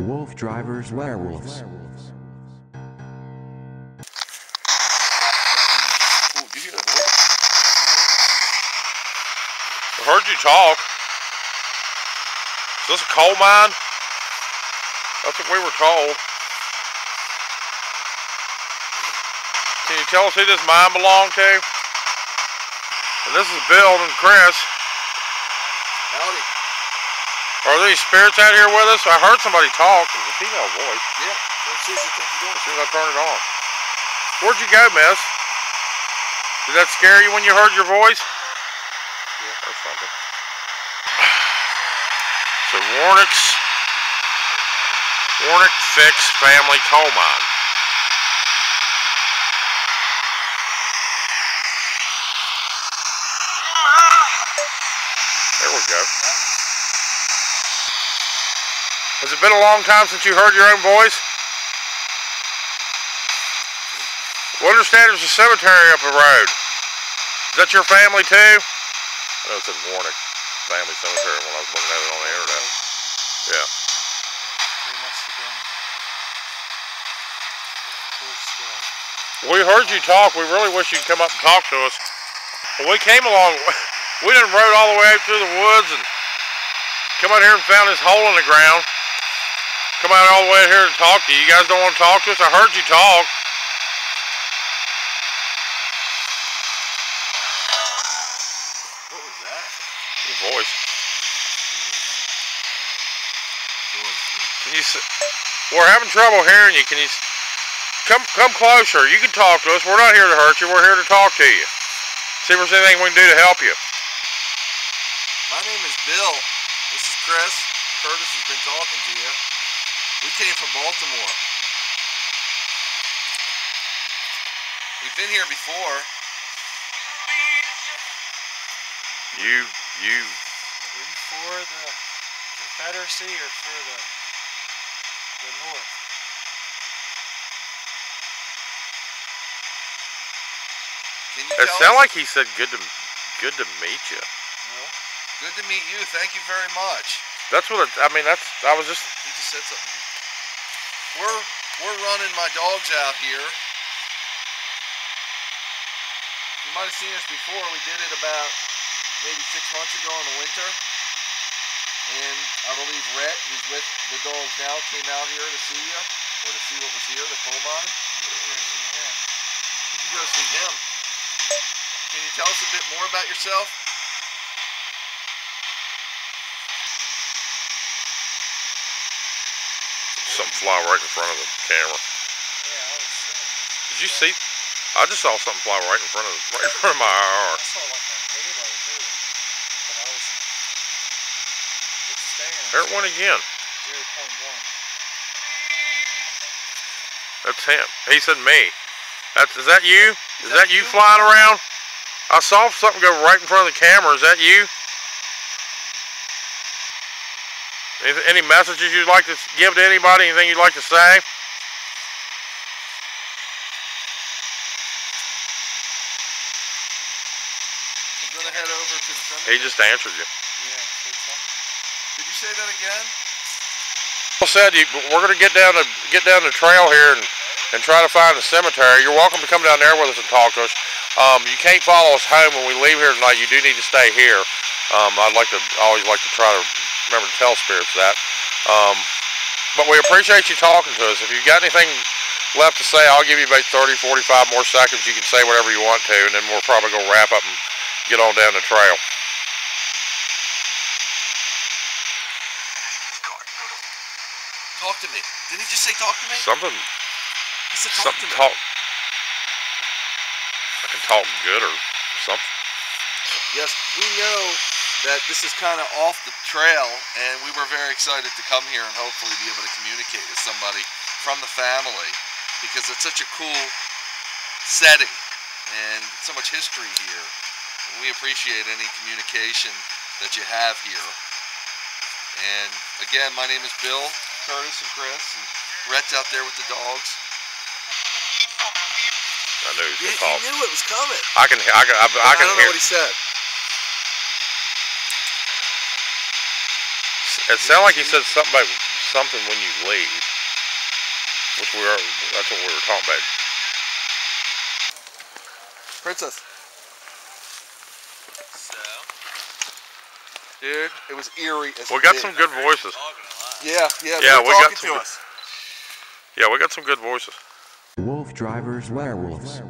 Wolf Drivers WereWoofs. I heard you talk. Is this a coal mine? That's what we were told. Can you tell us who this mine belonged to? And this is Bill and Chris. Are there any spirits out here with us? I heard somebody talk. It was a female voice. Yeah. See what you think you're doing. As soon as I turned it on. Where'd you go, miss? Did that scare you when you heard your voice? Yeah. Or something. So Warnick's Warnick Fickes Family Coal Mine. There we go. Has it been a long time since you heard your own voice? We understand there's a cemetery up the road. Is that your family too? I know it said Warnick Family Cemetery when I was looking at it on the internet. Yeah. They must have been the first, We heard you talk. We really wish you'd come up and talk to us. When we came along, we done rode all the way out through the woods and come out here and found this hole in the ground. Come out all the way here to talk to you. You guys don't want to talk to us? I heard you talk. What was that? Your voice. Can you? We're having trouble hearing you. Can you? Come, come closer. You can talk to us. We're not here to hurt you. We're here to talk to you. See if there's anything we can do to help you. My name is Bill. This is Chris. Curtis has been talking to you. We came from Baltimore. We've been here before. You, you. were you for the Confederacy or for the the North? It sounded like he said, "Good to, good to meet you." No. Good to meet you. Thank you very much. That's what it, I mean. That's I was just. He just said something. We're we're running my dogs out here. You might have seen us before. We did it about maybe six months ago in the winter. And I believe Rhett, who's with the dogs now, came out here to see you or to see what was here, the coal mine. You were see him. You can go see him. Can you tell us a bit more about yourself? Something fly right in front of the camera. Yeah, I was seeing. Did you see? I just saw something fly right in front of right in front of my IR. I saw like a halo too, but I was. It's staying. There it went again. Zero point one. That's him. He said me. That's is that you? Is that you flying around? I saw something go right in front of the camera. Is that you? Any, messages you'd like to give to anybody? Anything you'd like to say? I'm gonna head over to the He just answered you. Yeah. Did you say that again? Well said, you, we're going to get down the get down the trail here and, and try to find the cemetery. You're welcome to come down there with us and talk to us. Um, you can't follow us home when we leave here tonight. You do need to stay here. Um, I'd like to always like to try to remember to tell spirits that. Um, but we appreciate you talking to us. If you've got anything left to say, I'll give you about 30, 45 more seconds. You can say whatever you want to, and then we'll probably go wrap up and get on down the trail. Talk to me. Didn't he just say talk to me? Something, He said talk something to me. talk. I can talk good or something. Yes, we know that this is kind of off the trail, and we were very excited to come here and hopefully be able to communicate with somebody from the family because it's such a cool setting and so much history here. And we appreciate any communication that you have here. And again, my name is Bill, Curtis, and Chris, and Rhett's out there with the dogs. I knew he was He, gonna he knew it was coming. I can, I can, I, I can don't hear. know what he said. It sounded like he said something about something when you leave. Which we are, that's what we were talking about. Princess. So, Dude, it was eerie as We got big. some good voices. talking a lot. Yeah, yeah, Yeah, we got some to good- us. Yeah, we got some good voices. Wolf Drivers WereWoofs.